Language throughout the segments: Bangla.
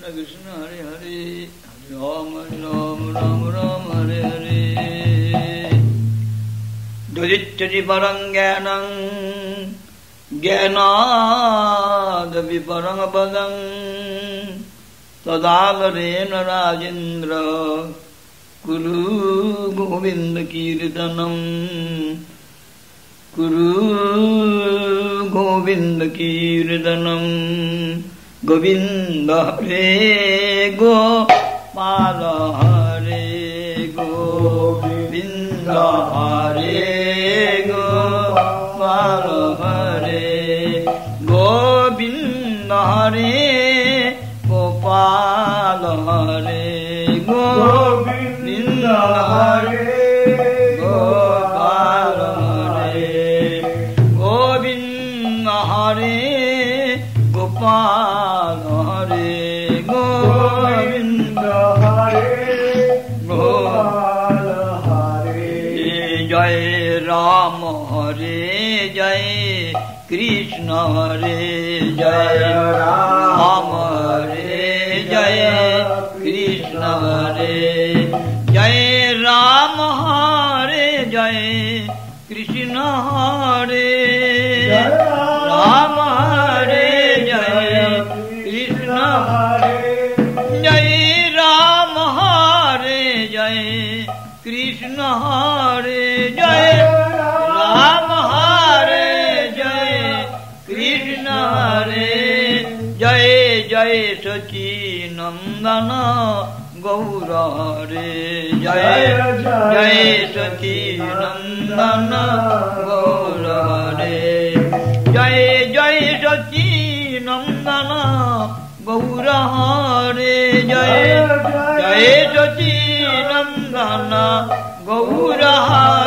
कृष्ण हरे हरे राम राम राम राम हरे हरे। दुरित्यति परं ज्ञानं ज्ञानादपि परं पदं तदालरेण राजेन्द्र कुरु गोविन्दकीर्तनम् कुरु गोविन्दकीर्तनम् गोविन्द हरे गो पाल हरे गोविन्द हरे गो पाल हरे गोविन्द हरे गोपाल हरे गोविन्द हरे राम हरे जय कृष्ण हरे जय राम हरे जय कृष्ण हरे जय राम हरे जय कृष्ण हरे জয় সচি নন্দন গৌর রে জয় জয় সচি নন্দন গৌর রে জয় জয় সচি নন্দন গৌর রে জয় জয় সচি নন্দন গৌর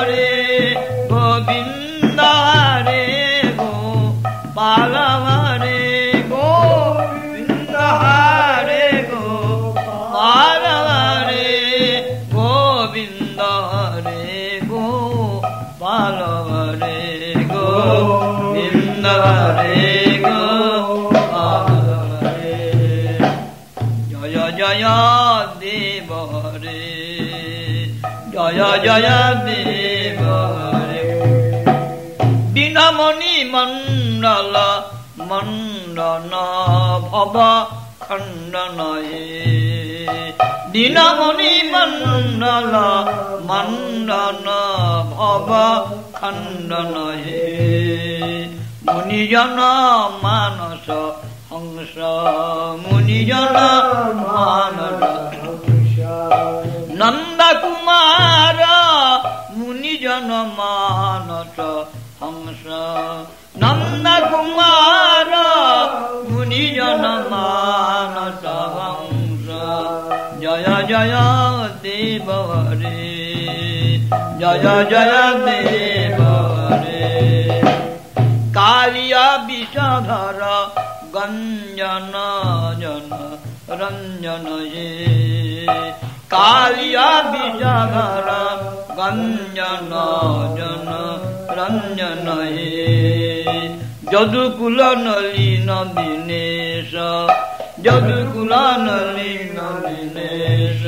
রে গোবিন্দ রে গো পালবা জয় জয় দেব রে মণ্ডল মণ্ডন ভব খণ্ডনয়ে দীনমণি মণ্ডল মণ্ডন ভব খণ্ডনয়ে মুনিজন মানস হংস মুনিজন মানস जनमानस हंस। नंद कुमार मुनि जन मानत हंस। जय जय देव रे जय जय देव रे कालिया विषधर गंजन जन, रंजन ये। কালিয়া বিষধর গঞ্জন জন রঞ্জন হে যদুকুল নলিন দিনেশ যদুকুল নলিন দিনেশ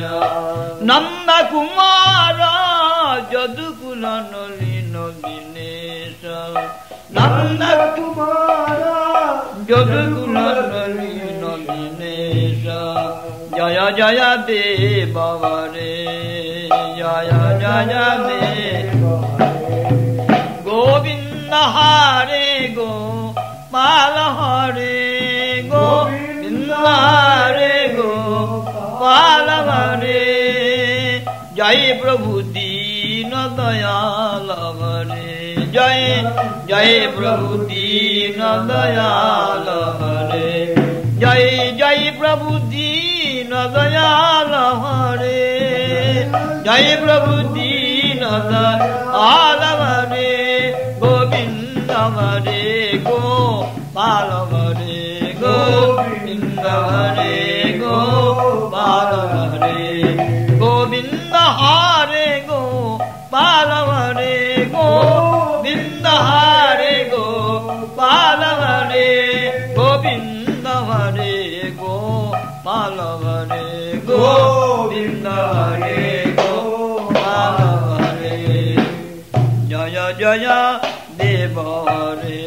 নন্দ কুমার যদুকুল নলিন দিনেশ নন্দ কুমার যদুকুল নলিন দিনেশ জয় জয় দেব রে জয় জয় দেব গোবিন্দ হরে গো, পাল হরে গোবিন্দ হরে গো, পাল হরে। জয় প্রভু দীন দয়াল হরে, জয় জয় প্রভু দীন দয়াল হরে। জয় জয় প্রভু দীন দয়াল হরে। জয় প্রভু দীন দয়াল হরে। গোবিন্দ হরে গো পাল হরে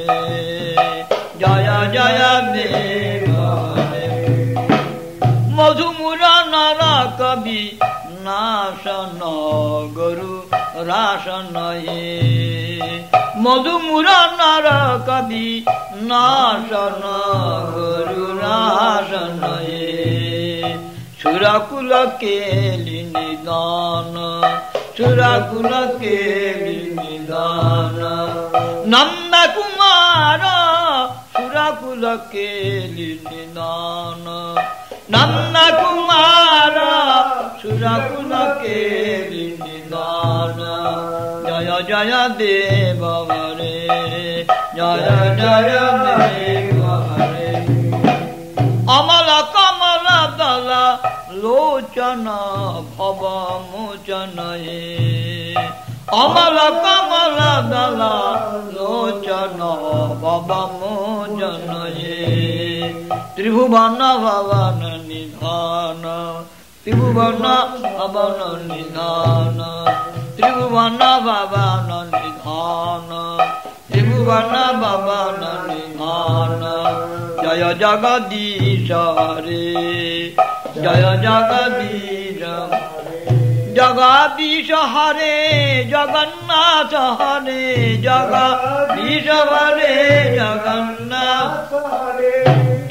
জয় জয় হরে মধুমুরা নারা কবি নাশন গরু রাসন মধুমুরা নার কবি নাশন গরু রাসন সুরাকুল কেলি নিদান সুরাকুল কেলি নিদান নন্দ কুমার সুরাকুল কেলি নিদান নন্দ কুমার সুরাকুল কেলি নিদান জয় জয় দেব হরে, জয় জয় দেব হরে। অমল কমল দল, লোচন ভব মোচন অমল কমল দল লোচন ভব মোচন হে। ত্রিভুবন ভবন নিধান, ত্রিভুবন ভবন নিধান, ত্রিভুবন ভবন নিধান, ত্রিভুবন ভবন নিধান। জয় জগদীশ হরে, জয় জগদীশ জগদীশ হরে, জগন্নাথ হরে, জগদীশ হরে, জগন্নাথ হরে।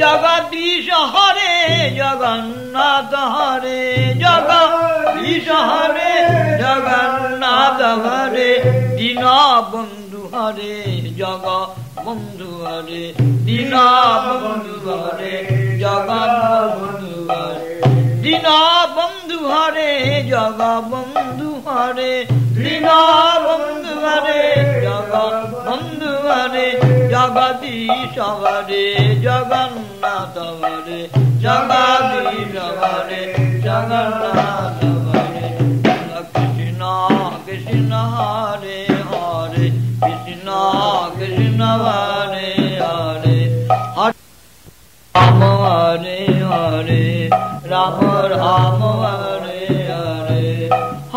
জগদীশ হরে, জগন্নাথ হরে, জগদীশ হরে, জগন্নাথ হরে। দীন বন্ধু হরে জগ বন্ধু হরে দীন বন্ধু হরে জগ বন্ধু হরে দীন বন্ধু হরে জগ বন্ধু হরে, জগদীশ হরে, জগন্নাথ হরে, জগদীশ হরে, জগন্নাথ হরে, কৃষ্ণ কৃষ্ণ হরে হরে, কৃষ্ণ কৃষ্ণ হরে হরে হরে হরে, রাম রাম হরে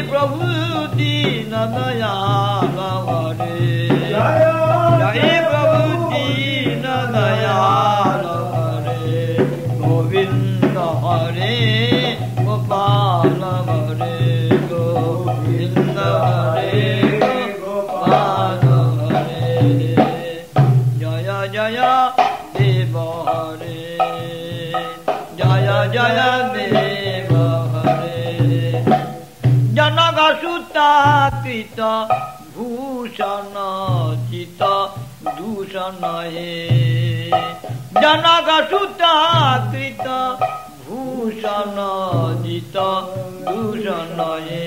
प्रभु दीन दया সুতাকৃত ভূষণ চিত, দূষণ হে জনক সুতাকৃত ভূষণ জিত, দূষণ হে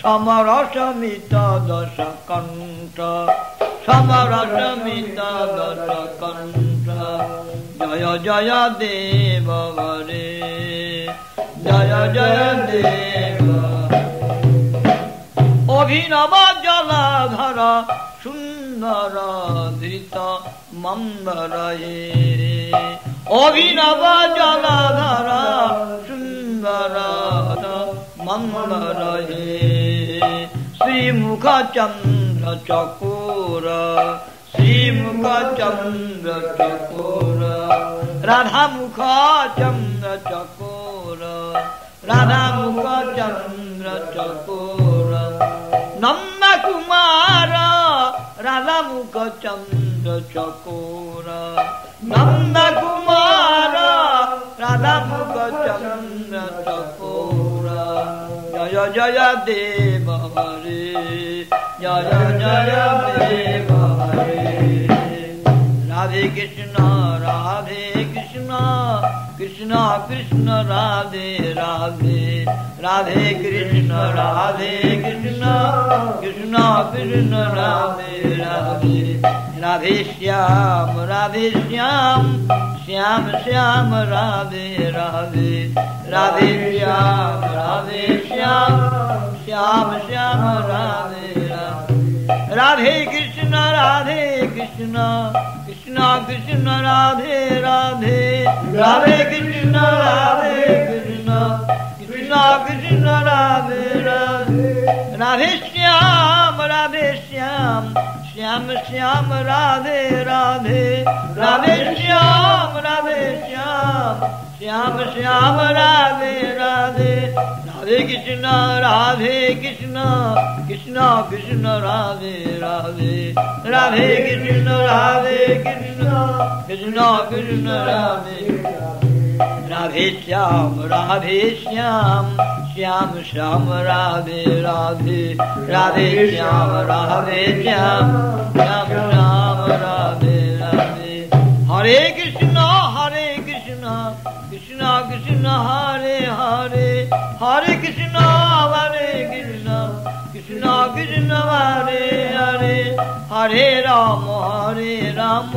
সমরসমিত দশ কণ্ঠ সমরসমিত দশ কণ্ঠ জয় জয় দেব হরে জয় জয় দেব অভিনব জলাধারা সুন্দর ধৃত মন্দর অভিনব জলাধারা সুন্দর মন্দর শ্রীমুখ চন্দ্র চকুর শ্রীমুখ চন্দ্র চকুর রাধা মুখ চন্দ্র চকুর রাধা মুখ চন্দ্র চকুর नन्द्र कुमा राधाचन्द्रकोरा नन्द्र कुमा राधाचन्द्रकोरा जय जयदे जय जयदे Raghe Krishna Radhe Krishna. Krishna, Krishna Krishna, Radhe Radhe, Radhe Krishna, Radhe Krishna, Krishna Krishna, Radhe Radhe, Radhe Shyam, Radhe Shyam, Shyam Shyam, Radhe Radhe, Radhe Shyam, Radhe Shyam, Shyam Shyam, Radhe Radhe, Radhe Krishna, Radhe Krishna. Krishna Krishna Radhe Radhe. Radhe Krishna Radhe Krishna. Krishna Krishna Radhe Radhe. Radhe Shyam Radhe Shyam. Shyam Shyam Radhe Radhe. Radhe Shyam Radhe Shyam. Shyam Shyam Radhe Radhe. Radhe Krishna, Radhe Krishna, Krishna Krishna, Radhe Radhe, Radhe Krishna, Radhe Krishna, Krishna Krishna, Radhe. Radhe Shyam, Radhe Shyam, Shyam Shyam, Radhe Radhe, Radhe Shyam, Radhe Shyam, Shyam Shyam, Radhe Radhe, Hare Krishna. Krishna Hare Hare Hare Krishna Hare Krishna Krishna Krishna Hare Hare Hare Ram, Hare Ram,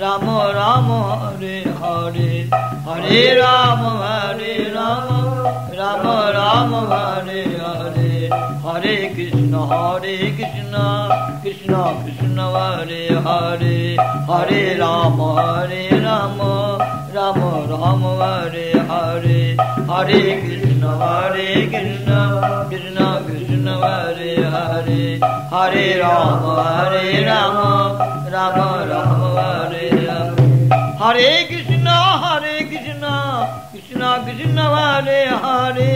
Rama Rama Hare Hare Hare Ram, Hare Ram, Rama Rama Hare Hare Hare Krishna Hare Krishna Krishna Krishna Hare Hare Hare Ram, Hare Rama Ramo Ramo Hare Hare Hare Krishna Hare Krishna Krishna Krishna Hare Hare Hare Rama Hare Rama Rama Rama Hare Hare Hare Krishna Hare Krishna Krishna Krishna Hare Hare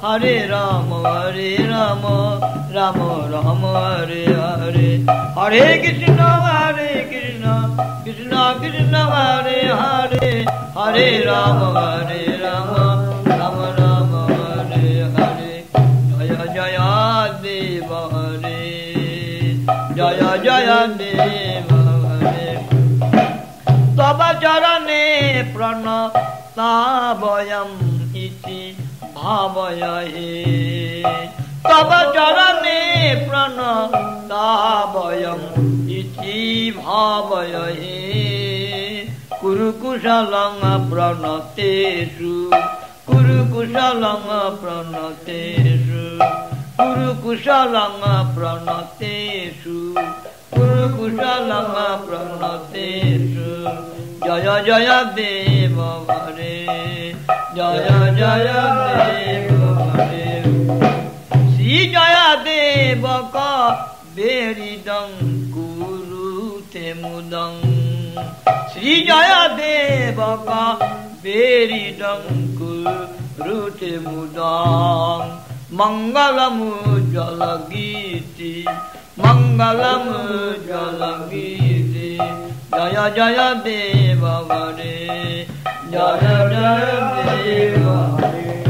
Hare Rama Hare Rama Rama Rama Hare Hare Hare Krishna Hare Krishna Krishna Hare Hare Hare Rama Hare Rama Rama Rama Hare Hare. Jaya Jaya Deva Hare. Jaya Jaya Deva Hare. Tava Charane Prana Tabayam Iti Bhavaya He. তব চরণে প্রণতাবয়ম ইতি ভাবয় হে কুরু কুশলং প্রণতেষু কুরু কুশলং প্রণতেষু কুরু কুশলং প্রণতেষু কুরু কুশলং প্রণতেষু। জয় জয় দেব হরে, জয় জয় দেব 잊어야 돼 먹어 베리덩 구루 대무덩 잊어야 돼 먹어 베리덩 구루 대무덩 망가라무 잘라기지 망가라무 잘라기지 자야 자야 대바바레 자야 자야 대바바레